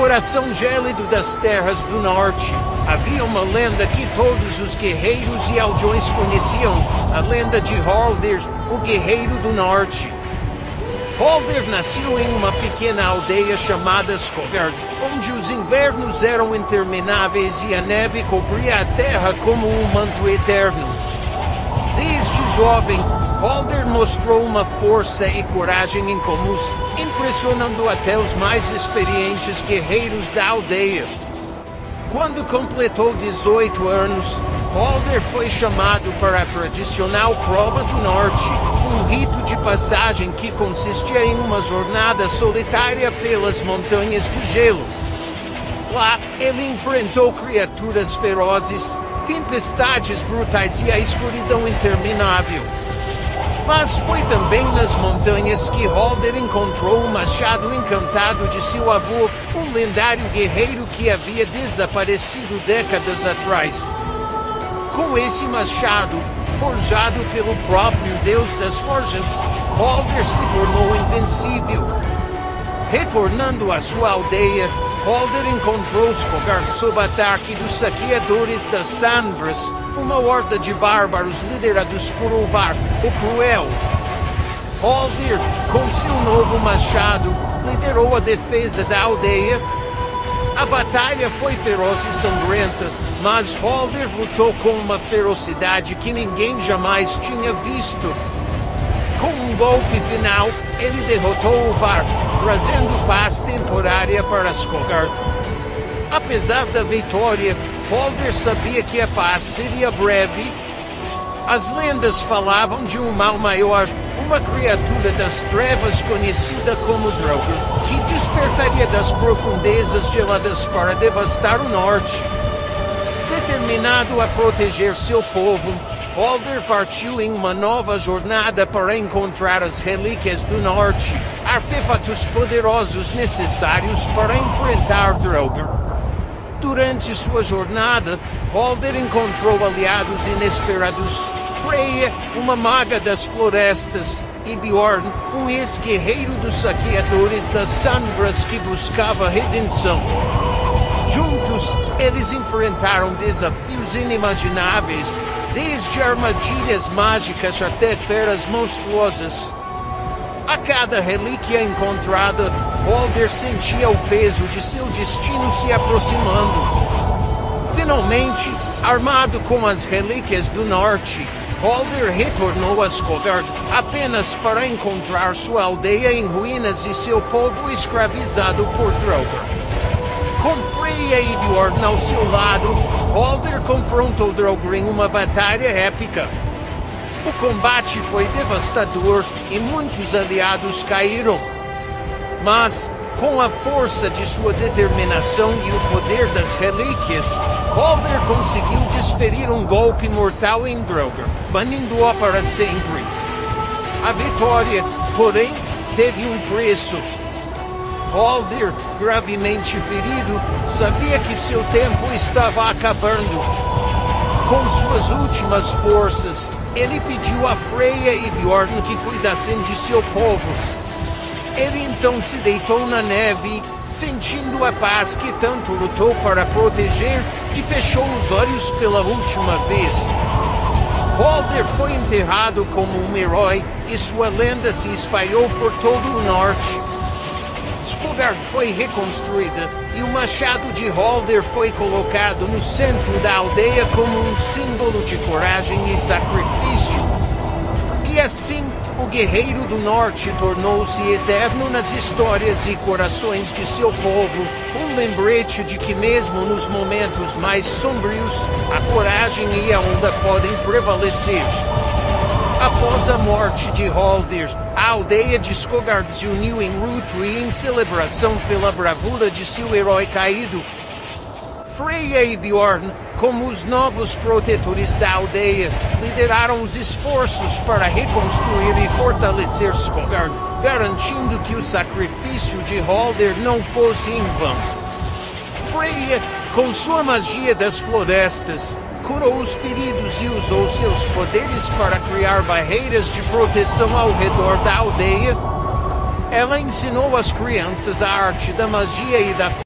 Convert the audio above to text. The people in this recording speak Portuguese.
coração gélido das terras do norte, havia uma lenda que todos os guerreiros e aldeões conheciam, a lenda de Haldir, o guerreiro do norte. Haldir nasceu em uma pequena aldeia chamada Skogard, onde os invernos eram intermináveis e a neve cobria a terra como um manto eterno. Desde jovem, Halder mostrou uma força e coragem incomuns, impressionando até os mais experientes guerreiros da aldeia. Quando completou 18 anos, Halder foi chamado para a tradicional Prova do Norte, um rito de passagem que consistia em uma jornada solitária pelas montanhas de gelo. Lá, ele enfrentou criaturas ferozes, tempestades brutais e a escuridão interminável. Mas foi também nas montanhas que Halder encontrou o machado encantado de seu avô, um lendário guerreiro que havia desaparecido décadas atrás. Com esse machado, forjado pelo próprio deus das forjas, Halder se tornou invencível. Retornando à sua aldeia, Halder encontrou Skogard sob ataque dos saqueadores das Sandras, uma horda de bárbaros liderados por Uvar, o Cruel. Haldir, com seu novo machado, liderou a defesa da aldeia. A batalha foi feroz e sangrenta, mas Haldir lutou com uma ferocidade que ninguém jamais tinha visto. Com um golpe final, ele derrotou Uvar, trazendo paz temporária para Skogard. Apesar da vitória, Holder sabia que a paz seria breve. As lendas falavam de um mal maior, uma criatura das trevas conhecida como Droger, que despertaria das profundezas geladas para devastar o norte. Determinado a proteger seu povo, Holder partiu em uma nova jornada para encontrar as relíquias do norte, artefatos poderosos necessários para enfrentar Droger. Durante sua jornada, Holder encontrou aliados inesperados. Freya, uma maga das florestas, e Bjorn, um ex-guerreiro dos saqueadores das Sandras que buscava redenção. Juntos, eles enfrentaram desafios inimagináveis, desde armadilhas mágicas até feras monstruosas. A cada relíquia encontrada, Holder sentia o peso de seu destino se aproximando. Finalmente, armado com as relíquias do norte, Holder retornou a Skogard apenas para encontrar sua aldeia em ruínas e seu povo escravizado por Droger. Com Freya e ao seu lado, Holder confrontou em uma batalha épica. O combate foi devastador e muitos aliados caíram. Mas, com a força de sua determinação e o poder das relíquias, Holder conseguiu desferir um golpe mortal em Droger, banindo-o para sempre. A vitória, porém, teve um preço. Holder, gravemente ferido, sabia que seu tempo estava acabando. Com suas últimas forças, ele pediu a Freya e Bjorn que cuidassem de seu povo. Ele então se deitou na neve, sentindo a paz que tanto lutou para proteger e fechou os olhos pela última vez. Holder foi enterrado como um herói e sua lenda se espalhou por todo o norte. Skogard foi reconstruída e o machado de Holder foi colocado no centro da aldeia como um símbolo de coragem e sacrifício. E assim, o guerreiro do norte tornou-se eterno nas histórias e corações de seu povo, um lembrete de que mesmo nos momentos mais sombrios, a coragem e a onda podem prevalecer. Após a morte de Haldir, a aldeia de Skogard se uniu em e em celebração pela bravura de seu herói caído. Freya e Bjorn, como os novos protetores da aldeia, lideraram os esforços para reconstruir e fortalecer Skogard, garantindo que o sacrifício de Haldir não fosse em vão. Freya, com sua magia das florestas, curou os feridos e usou seus poderes para criar barreiras de proteção ao redor da aldeia. Ela ensinou às crianças a arte da magia e da